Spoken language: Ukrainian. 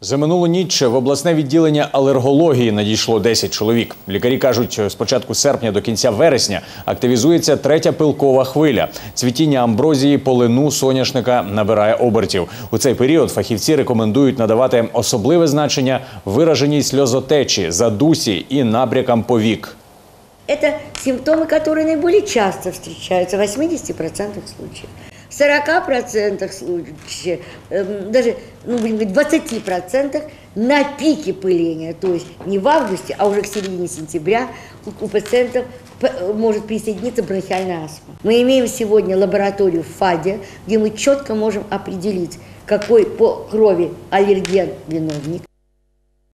За минулу ніч в обласне відділення алергології надійшло 10 чоловік. Лікарі кажуть, з початку серпня до кінця вересня активізується третя пилкова хвиля. Цвітіння амброзії, полину, соняшника набирає обертів. У цей період фахівці рекомендують надавати особливе значення вираженій сльозотечі, задусі і набрякам повік. Это симптомы, которые наиболее часто встречаются в 80% случаев. В 40% случаев, эм, даже ну, будем говорить, 20% на пике пыления, то есть не в августе, а уже к середине сентября у, у пациентов может присоединиться бронхиальная астма. Мы имеем сегодня лабораторию в ФАДе, где мы четко можем определить, какой по крови аллерген виновник,